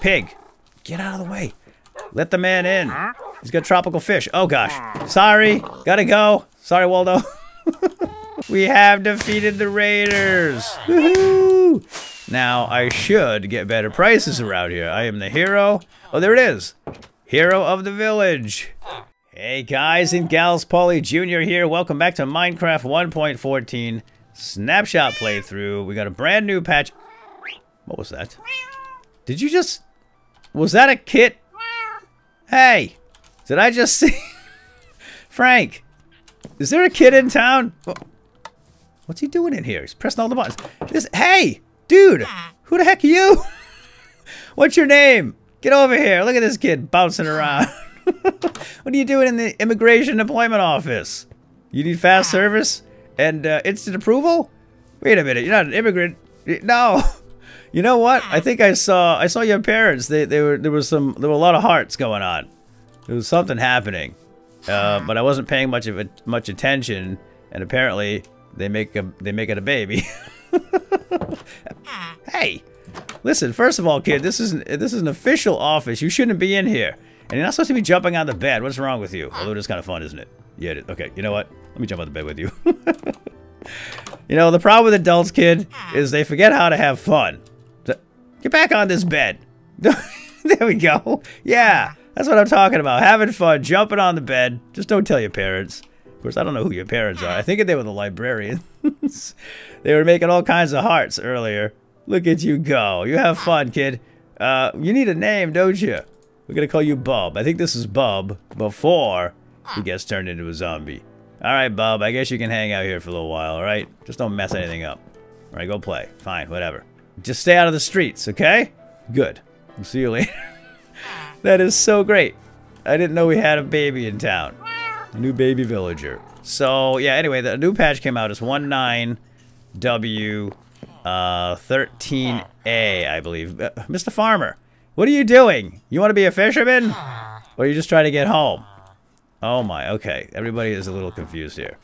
Pig, get out of the way. Let the man in. He's got tropical fish. Oh gosh. Sorry. Gotta go. Sorry, Waldo. we have defeated the Raiders. Woohoo! Now, I should get better prices around here. I am the hero. Oh, there it is. Hero of the village. Hey guys and gals, Paul Soares Jr. here. Welcome back to Minecraft 1.14 Snapshot playthrough. We got a brand new patch. What was that? Did you just... Was that a kit? Hey! Did I just see... Frank! Is there a kid in town? What's he doing in here? He's pressing all the buttons. This... Hey! Dude! Who the heck are you? What's your name? Get over here. Look at this kid bouncing around. what are you doing in the Immigration Employment Office? You need fast service and uh, instant approval? Wait a minute. You're not an immigrant. No. You know what? I think I saw I saw your parents. They they were there was some there were a lot of hearts going on. There was something happening, uh, but I wasn't paying much of it much attention. And apparently they make a they make it a baby. hey, listen. First of all, kid, this is this is an official office. You shouldn't be in here, and you're not supposed to be jumping on the bed. What's wrong with you? Although it's kind of fun, isn't it? Yeah. Okay. You know what? Let me jump on the bed with you. you know the problem with adults, kid, is they forget how to have fun. Get back on this bed. there we go. Yeah, that's what I'm talking about. Having fun, jumping on the bed. Just don't tell your parents. Of course, I don't know who your parents are. I think they were the librarians. they were making all kinds of hearts earlier. Look at you go. You have fun, kid. Uh, you need a name, don't you? We're gonna call you Bub. I think this is Bub before he gets turned into a zombie. Alright, Bub, I guess you can hang out here for a little while, alright? Just don't mess anything up. Alright, go play. Fine, whatever. Just stay out of the streets, okay? Good. We'll see you later. that is so great. I didn't know we had a baby in town. A new baby villager. So, yeah, anyway, the new patch came out as 19W uh, 13A, I believe. Uh, Mr. Farmer, what are you doing? You want to be a fisherman? Or are you just trying to get home? Oh my, okay. Everybody is a little confused here.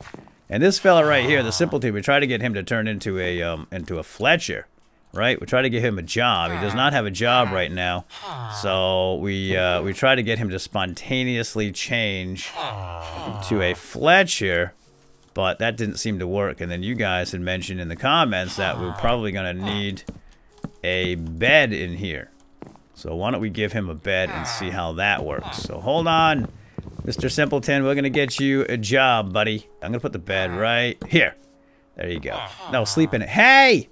And this fella right here, the simpleton, we try to get him to turn into a um, into a Fletcher right? We try to get him a job. He does not have a job right now. So we uh, we try to get him to spontaneously change to a Fletcher, but that didn't seem to work. And then you guys had mentioned in the comments that we're probably going to need a bed in here. So why don't we give him a bed and see how that works. So hold on, Mr. Simpleton. We're going to get you a job, buddy. I'm going to put the bed right here. There you go. No, sleep in it. Hey!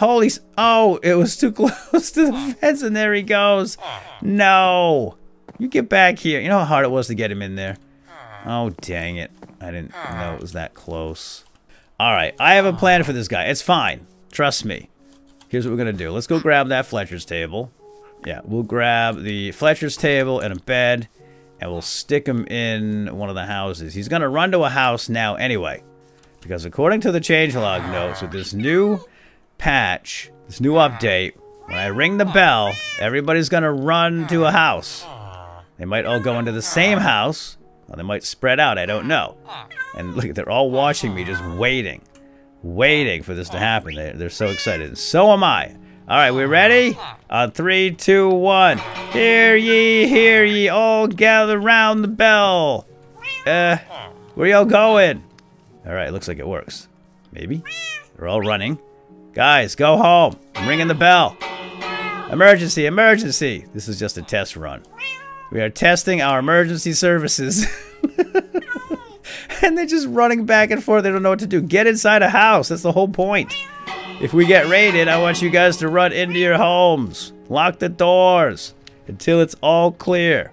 Holy, oh, it was too close to the fence and there he goes. No. You get back here. You know how hard it was to get him in there? Oh, dang it. I didn't know it was that close. All right, I have a plan for this guy. It's fine. Trust me. Here's what we're going to do. Let's go grab that Fletcher's table. Yeah, we'll grab the Fletcher's table and a bed, and we'll stick him in one of the houses. He's going to run to a house now anyway, because according to the changelog notes, with this new patch, this new update, when I ring the bell, everybody's gonna run to a house. They might all go into the same house, or they might spread out, I don't know. And look, they're all watching me, just waiting. Waiting for this to happen. They're, so excited. And so am I. Alright, we ready? On three, two, one. Hear ye, hear ye, all gather round the bell. Uh, where y'all going? Alright, looks like it works. Maybe? They're all running. Guys, go home. I'm ringing the bell. Emergency, emergency. This is just a test run. We are testing our emergency services. and they're just running back and forth. They don't know what to do. Get inside a house. That's the whole point. If we get raided, I want you guys to run into your homes. Lock the doors until it's all clear.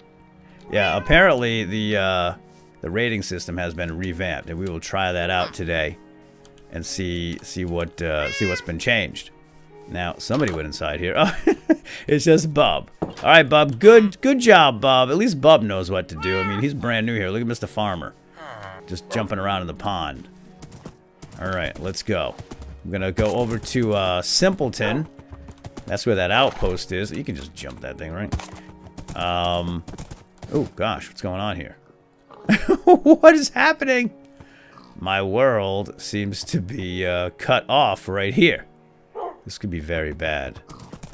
Yeah, apparently the uh, the raiding system has been revamped, and we will try that out today and see see what uh, see what's been changed. Now somebody went inside here. Oh, it's just Bub. All right, Bob. Good good job, Bob. At least Bob knows what to do. I mean, he's brand new here. Look at Mr. Farmer, just jumping around in the pond. All right, let's go. I'm gonna go over to uh, Simpleton. That's where that outpost is. You can just jump that thing, right? Um. Oh gosh, what's going on here? what is happening? My world seems to be uh, cut off right here. This could be very bad.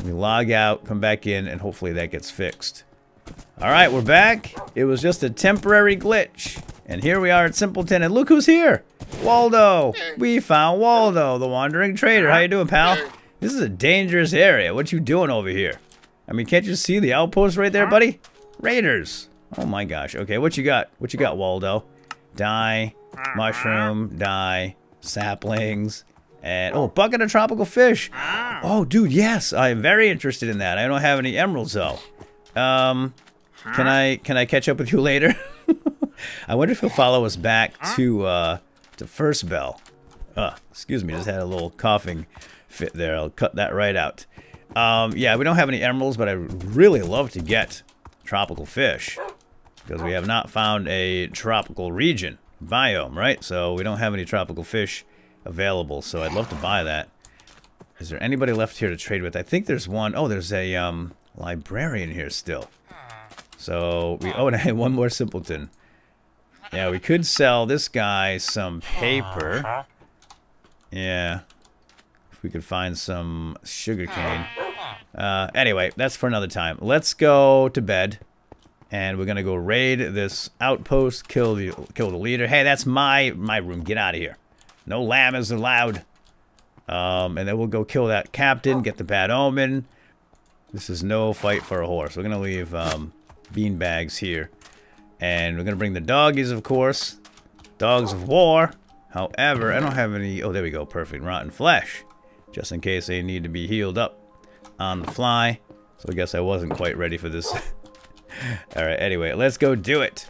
We log out, come back in, and hopefully that gets fixed. Alright, we're back. It was just a temporary glitch. And here we are at Simpleton, and look who's here! Waldo! We found Waldo, the wandering trader. How you doing, pal? This is a dangerous area. What you doing over here? I mean, can't you see the outpost right there, buddy? Raiders. Oh my gosh. Okay, what you got? What you got, Waldo? Dye, mushroom, dye, saplings, and oh, bucket of tropical fish. Oh, dude, yes, I'm very interested in that. I don't have any emeralds though. Um, can I can I catch up with you later? I wonder if he'll follow us back to uh to First Bell. Uh, excuse me, just had a little coughing fit there. I'll cut that right out. Um, yeah, we don't have any emeralds, but I really love to get tropical fish because we have not found a tropical region biome, right? So we don't have any tropical fish available, so I'd love to buy that. Is there anybody left here to trade with? I think there's one. Oh, there's a um, librarian here still. So we oh, and one more simpleton. Yeah, we could sell this guy some paper. Yeah. If we could find some sugarcane. Uh, anyway, that's for another time. Let's go to bed. And we're gonna go raid this outpost, kill the kill the leader. Hey, that's my my room. Get out of here. No lamb is allowed. Um, and then we'll go kill that captain, get the bad omen. This is no fight for a horse. We're gonna leave um, bean bags here. And we're gonna bring the doggies, of course. Dogs of war. However, I don't have any... Oh, there we go. Perfect. Rotten flesh. Just in case they need to be healed up on the fly. So I guess I wasn't quite ready for this. Alright, anyway, let's go do it.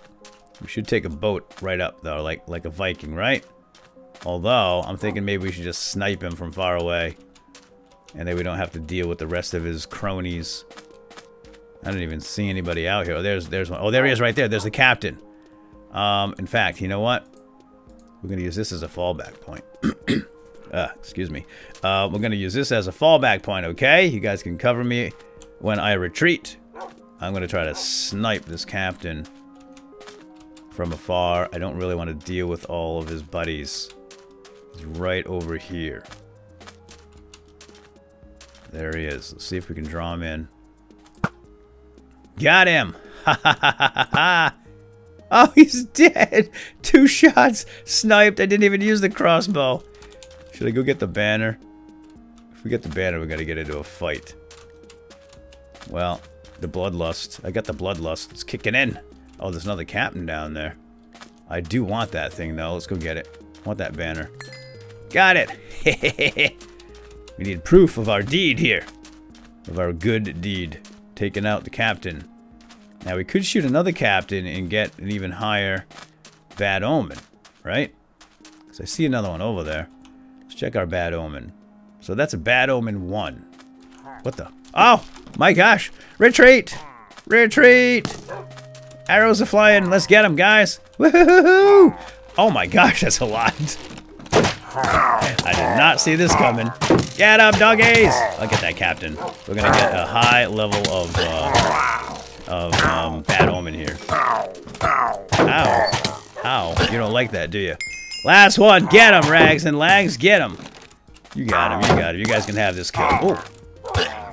We should take a boat right up, though, like, like a Viking, right? Although, I'm thinking maybe we should just snipe him from far away. And then we don't have to deal with the rest of his cronies. I don't even see anybody out here. Oh, there's, there's one. Oh, there he is right there. There's the captain. Um, in fact, you know what? We're going to use this as a fallback point. uh, excuse me. Uh, we're going to use this as a fallback point, okay? You guys can cover me when I retreat. I'm going to try to snipe this captain from afar. I don't really want to deal with all of his buddies. He's right over here. There he is. Let's see if we can draw him in. Got him! Ha ha ha ha ha! Oh, he's dead! Two shots! Sniped! I didn't even use the crossbow. Should I go get the banner? If we get the banner, we gotta get into a fight. Well, the bloodlust. I got the bloodlust. It's kicking in. Oh, there's another captain down there. I do want that thing, though. Let's go get it. I want that banner. Got it! we need proof of our deed here. Of our good deed. Taking out the captain. Now, we could shoot another captain and get an even higher bad omen, right? Because I see another one over there. Let's check our bad omen. So that's a bad omen one. What the? Oh, my gosh. Retreat! Retreat! Arrows are flying. Let's get them, guys. Woohoo! Oh my gosh, that's a lot. I did not see this coming. Get up, doggies! Look get that captain. We're gonna get a high level of uh, of um, bad omen here. Ow! Ow! You don't like that, do you? Last one. Get him, Rags and Lags. Get him. You got him. You got him. You guys can have this kill. Oh!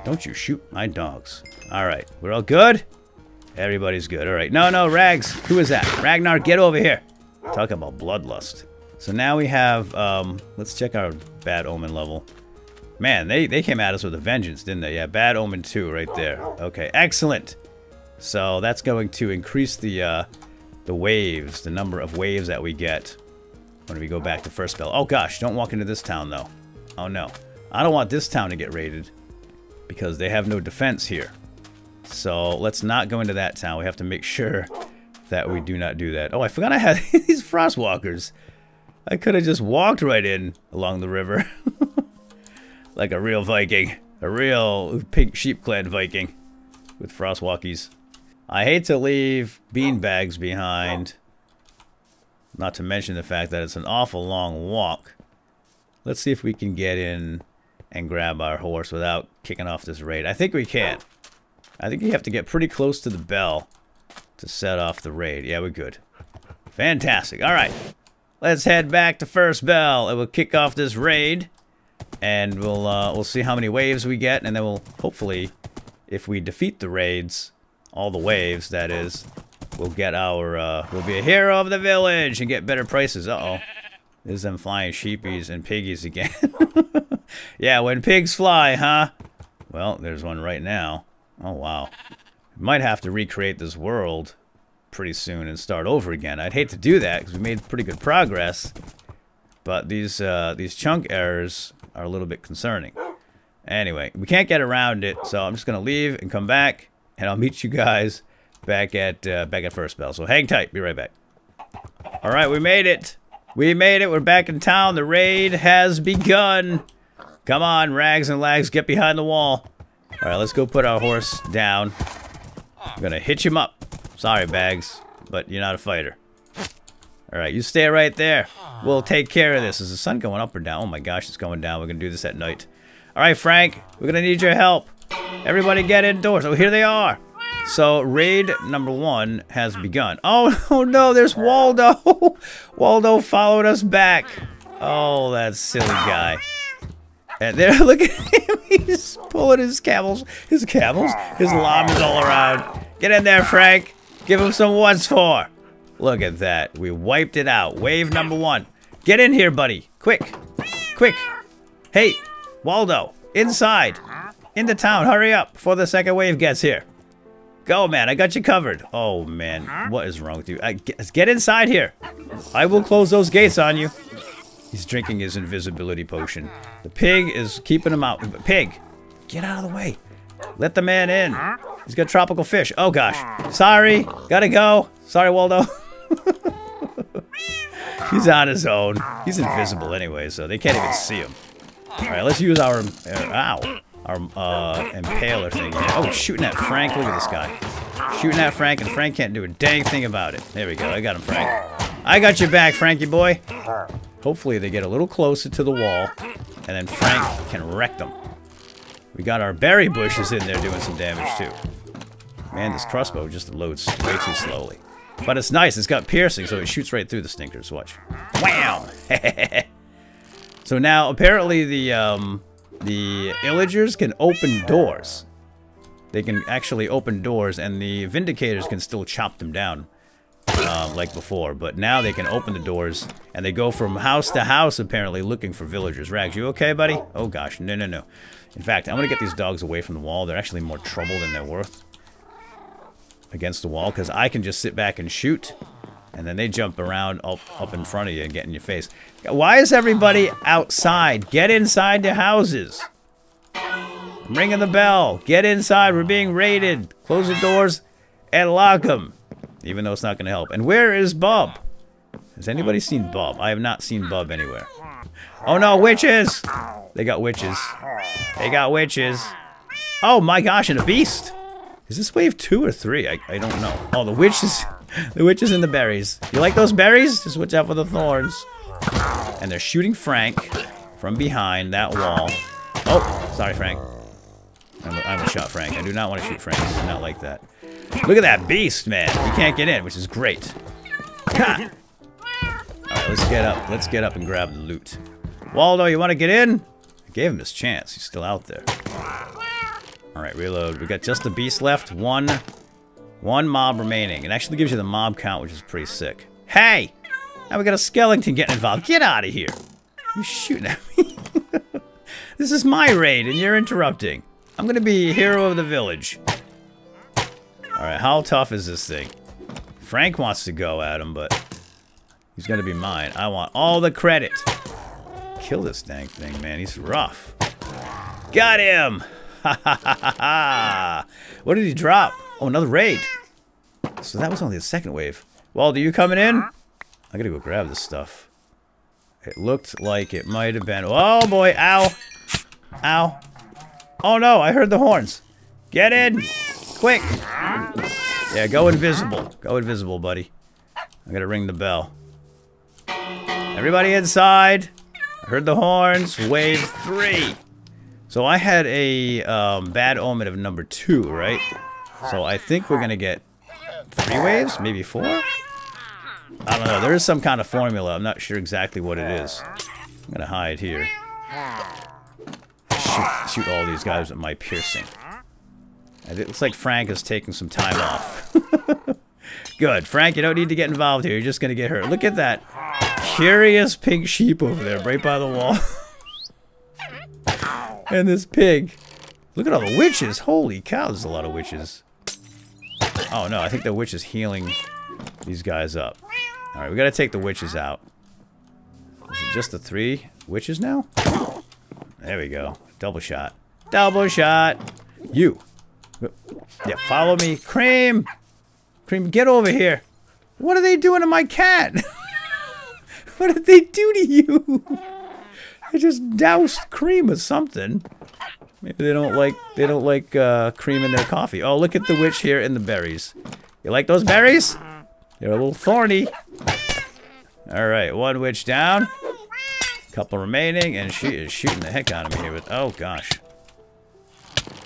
Don't you shoot my dogs. All right. We're all good? Everybody's good. All right. No, no, Rags. Who is that? Ragnar, get over here. Talk about bloodlust. So now we have, um, let's check our bad omen level. Man, they, they came at us with a vengeance, didn't they? Yeah, bad omen 2 right there. Okay, excellent. So that's going to increase the, uh, the waves, the number of waves that we get when we go back to First Bell. Oh gosh, don't walk into this town though. Oh no. I don't want this town to get raided because they have no defense here. So let's not go into that town. We have to make sure that we do not do that. Oh, I forgot I had these frostwalkers. I could have just walked right in along the river. like a real Viking. A real pink sheep-clad Viking with frostwalkies. I hate to leave beanbags behind. Not to mention the fact that it's an awful long walk. Let's see if we can get in and grab our horse without kicking off this raid. I think we can. I think you have to get pretty close to the bell to set off the raid. Yeah, we're good. Fantastic. All right. Let's head back to First Bell. It will kick off this raid. and we'll uh, we'll see how many waves we get, and then we'll hopefully, if we defeat the raids, all the waves, that is, we'll get our uh, we'll be a hero of the village and get better prices. Uh oh, there's them flying sheepies and piggies again. yeah, when pigs fly, huh? Well, there's one right now. Oh wow, might have to recreate this world pretty soon and start over again. I'd hate to do that because we made pretty good progress. But these uh, these chunk errors are a little bit concerning. Anyway, we can't get around it, so I'm just gonna leave and come back, and I'll meet you guys back at uh, back at First Bell. So hang tight, be right back. All right, we made it. We made it. We're back in town. The raid has begun. Come on, Rags and Lags, get behind the wall. All right, let's go put our horse down. I'm gonna hitch him up. Sorry, Bags, but you're not a fighter. Alright, you stay right there. We'll take care of this. Is the sun going up or down? Oh my gosh, it's going down. We're going to do this at night. Alright, Frank. We're going to need your help. Everybody get indoors. Oh, here they are. So, raid number one has begun. Oh, oh no, there's Waldo. Waldo followed us back. Oh, that silly guy. And there, look at him. He's pulling his camels, his camels, his llamas all around. Get in there, Frank. Give him some once for. Look at that. We wiped it out. Wave number one. Get in here, buddy. Quick. Quick. Hey, Waldo. Inside. Into town. Hurry up before the second wave gets here. Go, man. I got you covered. Oh, man. What is wrong with you? I, get, get inside here. I will close those gates on you. He's drinking his invisibility potion. The pig is keeping him out. Pig, get out of the way. Let the man in. He's got tropical fish. Oh, gosh. Sorry. Gotta go. Sorry, Waldo. He's on his own. He's invisible anyway, so they can't even see him. Alright, let's use our, uh, ow, our uh, impaler thing. Oh, shooting at Frank. Look at this guy. Shooting at Frank, and Frank can't do a dang thing about it. There we go. I got him, Frank. I got your back, Frankie boy. Hopefully they get a little closer to the wall, and then Frank can wreck them. We got our berry bushes in there doing some damage, too. Man, this crossbow just loads way too slowly. But it's nice. It's got piercing, so it shoots right through the stinkers. Watch. Wow! so now, apparently, the um, the illagers can open doors. They can actually open doors, and the Vindicators can still chop them down, uh, like before. But now they can open the doors, and they go from house to house, apparently, looking for villagers. Rags, you okay, buddy? Oh, gosh. No, no, no. In fact, I'm going to get these dogs away from the wall. They're actually more trouble than they're worth against the wall because I can just sit back and shoot. And then they jump around up, up in front of you and get in your face. Why is everybody outside? Get inside the houses. I'm ringing the bell. Get inside. We're being raided. Close the doors and lock them. Even though it's not going to help. And where is Bub? Has anybody seen Bub? I have not seen Bub anywhere. Oh no, witches! They got witches. They got witches. Oh my gosh, and a beast! Is this wave two or three? I, I don't know. Oh, the witches, the witches and the berries. You like those berries? Just watch out for the thorns. And they're shooting Frank from behind that wall. Oh, sorry, Frank. I'm, I'm a shot Frank. I do not want to shoot Frank. I do not like that. Look at that beast, man. He can't get in, which is great. Ha! Alright, let's get up. Let's get up and grab the loot. Waldo, you want to get in? I gave him his chance. He's still out there. Alright, reload. We got just the beast left. One, one mob remaining. It actually gives you the mob count, which is pretty sick. Hey! Now we got a skeleton getting involved. Get out of here! You're shooting at me? this is my raid, and you're interrupting. I'm gonna be hero of the village. Alright, how tough is this thing? Frank wants to go at him, but he's gonna be mine. I want all the credit. Kill this dang thing, man. He's rough. Got him! Ha ha ha ha! What did he drop? Oh, another raid. So that was only the second wave. Waldo, you coming in? I gotta go grab this stuff. It looked like it might have been... Oh, boy. Ow. Ow. Oh, no. I heard the horns. Get in. Quick. Yeah, go invisible. Go invisible, buddy. I gotta ring the bell. Everybody inside. I heard the horns. Wave three. So I had a um, bad omen of number two, right? So I think we're going to get three waves, maybe four? I don't know. There is some kind of formula. I'm not sure exactly what it is. I'm going to hide here. shoot, shoot all these guys with my piercing. And it looks like Frank is taking some time off. Good. Frank, you don't need to get involved here. You're just going to get hurt. Look at that curious pink sheep over there right by the wall. and this pig. Look at all the witches. Holy cow, there's a lot of witches. Oh, no, I think the witch is healing these guys up. Alright, we gotta take the witches out. Is it just the three witches now? There we go. Double shot. Double shot! You! Yeah, follow me. Cream! Cream, get over here! What are they doing to my cat? what did they do to you? I just doused cream with something. Maybe they don't like they don't like uh, cream in their coffee. Oh, look at the witch here in the berries. You like those berries? They're a little thorny. All right, one witch down. Couple remaining, and she is shooting the heck out of me here. With oh gosh.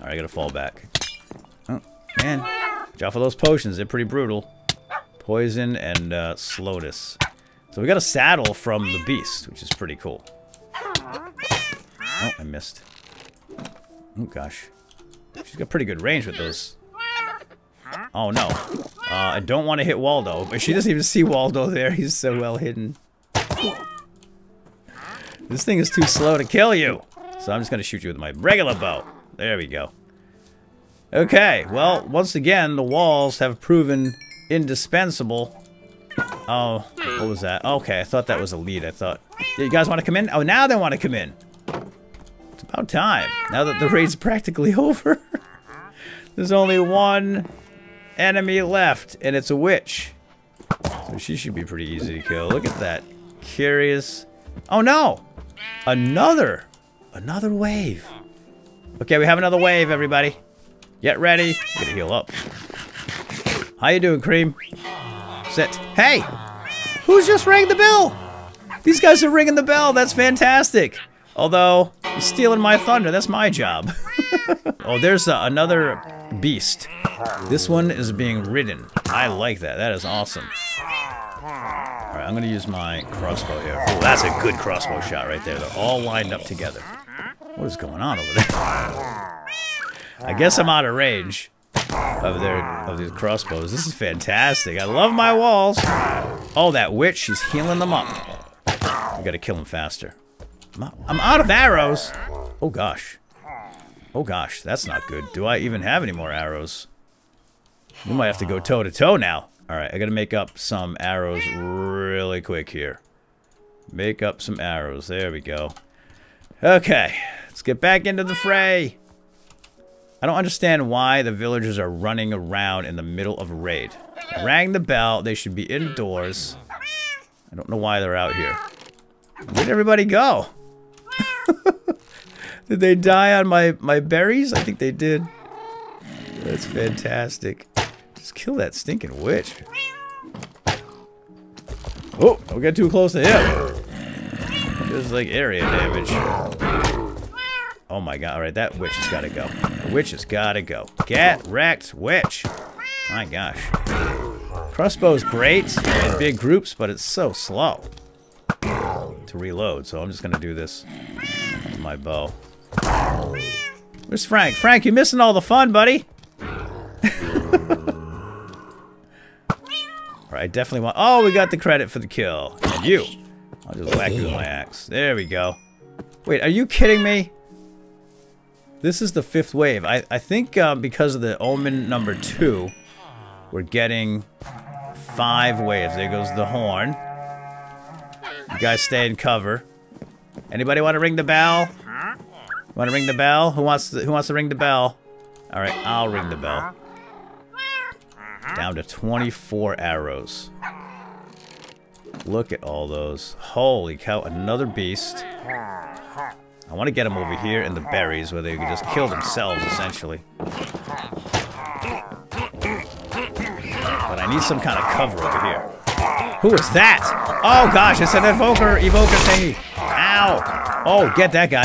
All right, I gotta fall back. Oh man, watch out for those potions. They're pretty brutal. Poison and uh, slowness. So we got a saddle from the beast, which is pretty cool. Oh, I missed. Oh, gosh. She's got pretty good range with those. Oh, no. Uh, I don't want to hit Waldo, but she doesn't even see Waldo there. He's so well hidden. This thing is too slow to kill you. So I'm just going to shoot you with my regular bow. There we go. Okay, well, once again, the walls have proven indispensable. Oh, what was that? Okay, I thought that was a lead. I thought, you guys want to come in? Oh, now they want to come in. About time. Now that the raid's practically over. There's only one enemy left, and it's a witch. So she should be pretty easy to kill. Look at that. Curious. Oh, no! Another! Another wave. Okay, we have another wave, everybody. Get ready. I'm gonna heal up. How you doing, Cream? Sit. Hey! Who's just rang the bell? These guys are ringing the bell. That's fantastic. Although, you're stealing my thunder. That's my job. oh, there's uh, another beast. This one is being ridden. I like that. That is awesome. Alright, I'm going to use my crossbow here. Oh, that's a good crossbow shot right there. They're all lined up together. What is going on over there? I guess I'm out of range of their of these crossbows. This is fantastic. I love my walls. Oh, that witch, she's healing them up. I gotta kill him faster. I'm out of arrows. Oh gosh. Oh gosh, that's not good. Do I even have any more arrows? We might have to go toe to toe now. Alright, I gotta make up some arrows really quick here. Make up some arrows. There we go. Okay, let's get back into the fray. I don't understand why the villagers are running around in the middle of a raid. Rang the bell. They should be indoors. I don't know why they're out here. Where'd everybody go? did they die on my, my berries? I think they did. That's fantastic. Just kill that stinking witch. Oh, don't get too close to him. There's like area damage. Oh my god, alright, that witch has gotta go. The witch has gotta go. Get wrecked, witch! My gosh. Crossbow's great in big groups, but it's so slow to reload, so I'm just gonna do this with my bow. Where's Frank? Frank, you're missing all the fun, buddy! I definitely want- Oh, we got the credit for the kill. And you! I'll just whack you with my axe. There we go. Wait, are you kidding me? This is the fifth wave. I, I think uh, because of the omen number two, we're getting five waves. There goes the horn. You guys stay in cover. Anybody want to ring the bell? Want to ring the bell? Who wants to, who wants to ring the bell? All right, I'll ring the bell. Down to 24 arrows. Look at all those. Holy cow, another beast. I want to get them over here in the berries where they can just kill themselves, essentially. But I need some kind of cover over here. Who is that? Oh gosh, it's an evoker, evoker thingy. Ow! Oh, get that guy.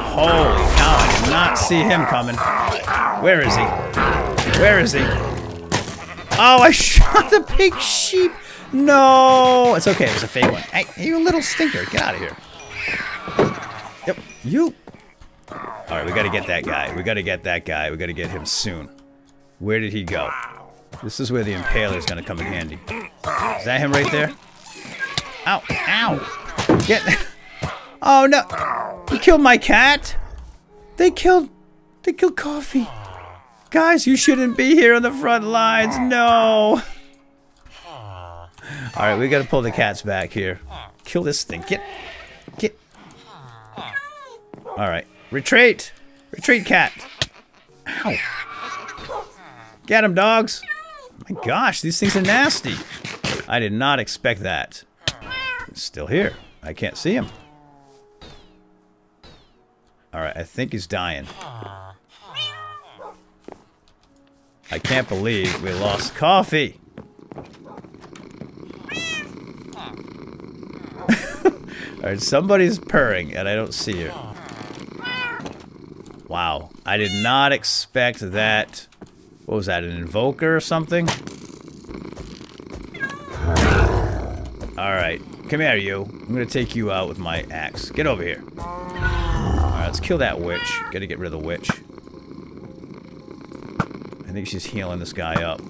Holy cow, I did not see him coming. Where is he? Where is he? Oh, I shot the big sheep. No, it's okay. It was a fake one. Hey, you little stinker. Get out of here. Yep. You. Alright, we gotta get that guy. We gotta get that guy. We gotta get him soon. Where did he go? This is where the impaler is gonna come in handy. Is that him right there? Ow! Ow! Get... Oh no! He killed my cat! They killed... They killed Coffee. Guys, you shouldn't be here on the front lines. No! Alright, we gotta pull the cats back here. Kill this thing. Get... Get... Alright. Retreat! Retreat, cat! Ow! Get him, dogs! My gosh, these things are nasty. I did not expect that. He's still here. I can't see him. Alright, I think he's dying. I can't believe we lost coffee. Alright, somebody's purring and I don't see her. Wow, I did not expect that. What was that, an invoker or something? Alright, come here you. I'm gonna take you out with my axe. Get over here. Alright, let's kill that witch. Gotta get rid of the witch. I think she's healing this guy up.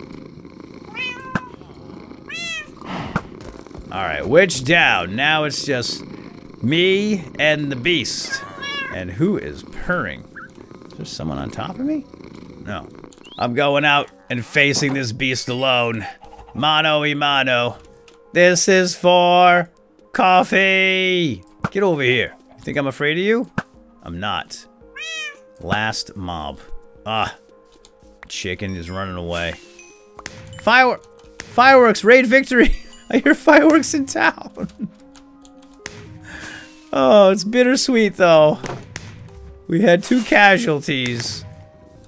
Alright, witch down. Now it's just me and the beast. And who is purring? Is there someone on top of me? No. I'm going out and facing this beast alone. Mano y mano. This is for coffee. Get over here. You think I'm afraid of you? I'm not. Last mob. Ah. Chicken is running away. Fire fireworks, raid victory. I hear fireworks in town. oh, it's bittersweet though. We had two casualties.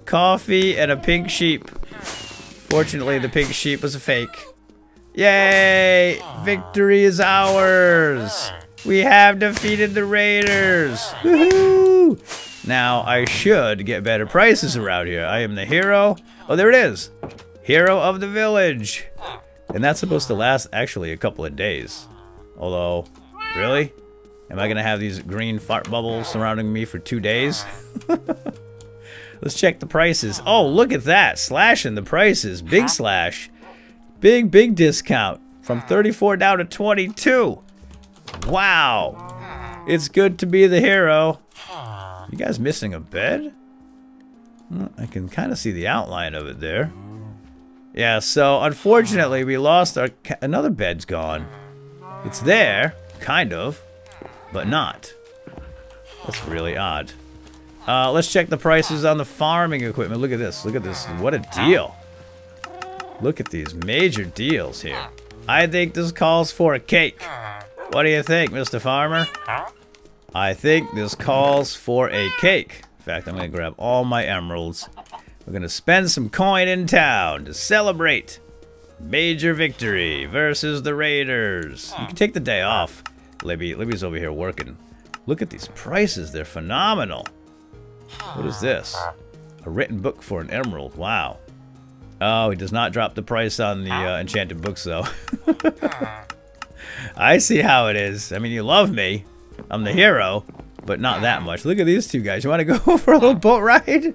Coffee and a pink sheep. Fortunately, the pink sheep was a fake. Yay! Victory is ours! We have defeated the raiders! Woohoo! Now, I should get better prices around here. I am the hero. Oh, there it is. Hero of the village. And that's supposed to last, actually, a couple of days. Although, really? Am I going to have these green fart bubbles surrounding me for two days? Let's check the prices. Oh, look at that. Slashing the prices. Big slash. Big, big discount. From 34 down to 22. Wow. It's good to be the hero. You guys missing a bed? I can kind of see the outline of it there. Yeah, so unfortunately we lost our... Another bed's gone. It's there, kind of, but not. That's really odd. Uh, let's check the prices on the farming equipment. Look at this. Look at this. What a deal. Look at these major deals here. I think this calls for a cake. What do you think, Mr. Farmer? I think this calls for a cake. In fact, I'm going to grab all my emeralds. We're going to spend some coin in town to celebrate major victory versus the Raiders. You can take the day off. Libby, Libby's over here working. Look at these prices. They're phenomenal. What is this? A written book for an emerald. Wow. Oh, he does not drop the price on the uh, enchanted books, though. I see how it is. I mean, you love me. I'm the hero, but not that much. Look at these two guys. You want to go for a little boat ride?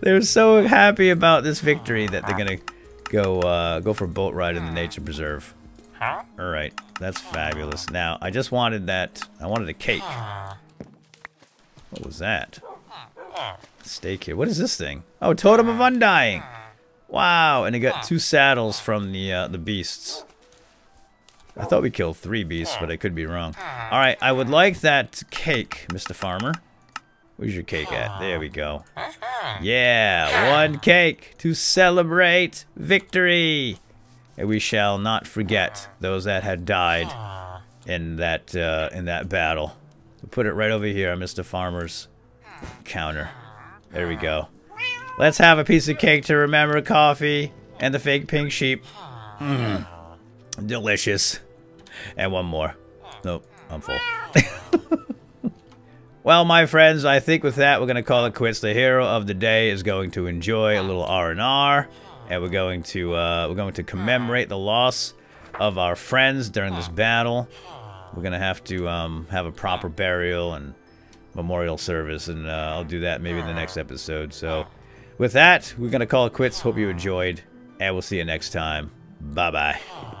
They're so happy about this victory that they're going to go uh, go for a boat ride in the nature preserve. All right, that's fabulous. Now, I just wanted that. I wanted a cake. What was that? Steak here. What is this thing? Oh, Totem of Undying. Wow, and he got two saddles from the uh, the beasts. I thought we killed three beasts, but I could be wrong. All right, I would like that cake, Mr. Farmer. Where's your cake at? There we go. Yeah, one cake to celebrate victory. And we shall not forget those that had died in that uh, in that battle. Put it right over here Mr. Farmer's counter. There we go. Let's have a piece of cake to remember coffee and the fake pink sheep. Mmm. Delicious. And one more. Nope, I'm full. well, my friends, I think with that we're going to call it quits. The hero of the day is going to enjoy a little R&R. And we're going to uh, we're going to commemorate the loss of our friends during this battle. We're going to have to um, have a proper burial and memorial service, and uh, I'll do that maybe in the next episode. So, with that, we're gonna call it quits. Hope you enjoyed, and we'll see you next time. Bye bye.